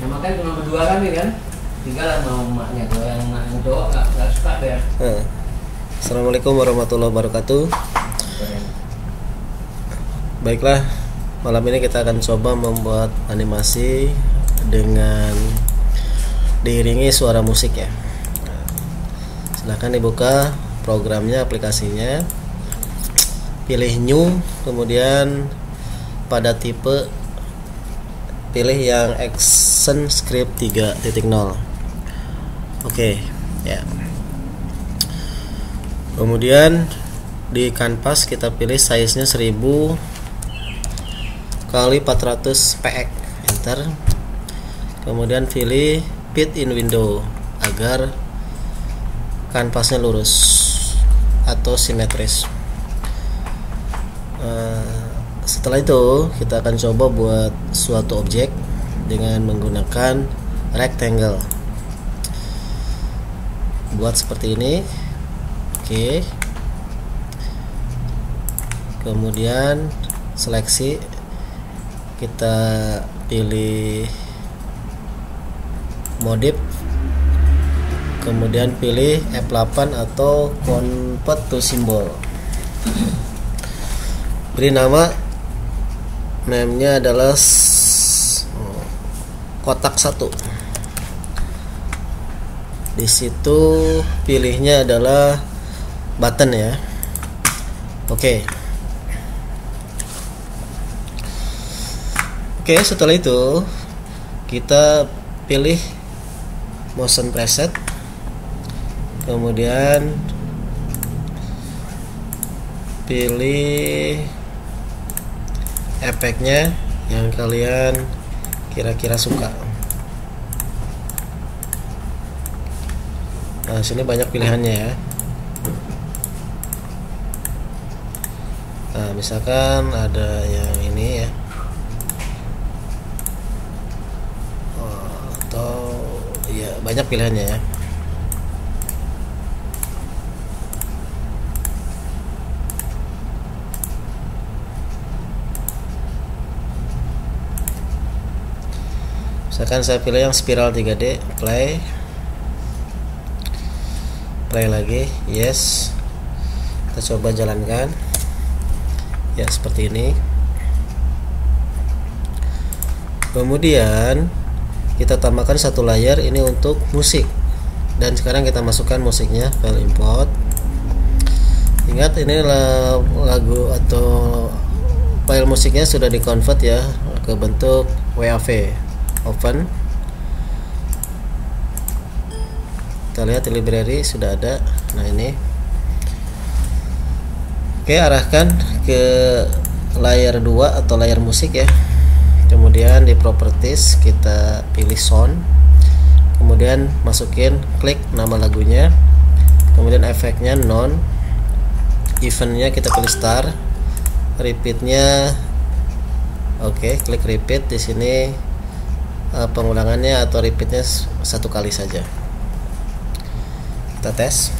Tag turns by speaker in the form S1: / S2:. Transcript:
S1: ya makanya cuma berdua nih kan tiga lah mau emaknya kalau yang emak yang cowok nggak nggak suka dia
S2: Nah. Assalamualaikum warahmatullahi wabarakatuh. Baiklah, malam ini kita akan coba membuat animasi dengan diiringi suara musik ya. Silahkan dibuka programnya, aplikasinya. Pilih new, kemudian pada tipe pilih yang Action Script 3.0. Oke, ya. Kemudian di kanvas kita pilih size-nya 1000 kali 400 px enter kemudian pilih fit in window agar kanvasnya lurus atau simetris Eh, setelah itu kita akan coba buat suatu objek dengan menggunakan rectangle. Buat seperti ini. Oke. Kemudian seleksi. Kita pilih modif. Kemudian pilih F8 atau convert to symbol. Beri nama namenya adalah s- kotak satu. Di situ pilihnya adalah button ya. Oke. Oke setelah itu kita pilih motion preset. Kemudian pilih efeknya yang kalian kira-kira suka. Nah sini banyak pilihannya ya. Nah misalkan ada yang ini ya. Oh, atau ya banyak pilihannya ya misalkan saya pilih yang spiral 3D play. Play lagi yes. Kita coba jalankan. Ya seperti ini. Kemudian kita tambahkan satu layar ini untuk musik. Dan sekarang kita masukkan musiknya file import. Ingat ini la- lagu atau file musiknya sudah dikonvert ya ke bentuk WAV open kita lihat di library sudah ada. Nah ini. Oke arahkan ke layar 2 atau layar musik ya. Kemudian di properties kita pilih sound. Kemudian masukin klik nama lagunya. Kemudian efeknya non. Eventnya kita pilih star. Repeatnya oke klik repeat di sini eh, pengulangannya atau repeatnya satu kali saja. Kita tes